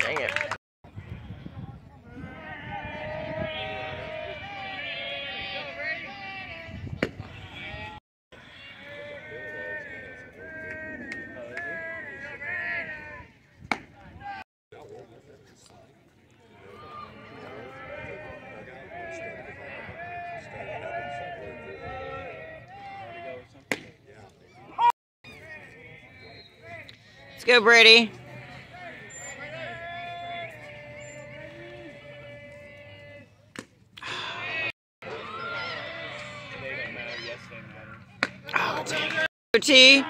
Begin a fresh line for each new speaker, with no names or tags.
Dang it. Let's go, Brady. T.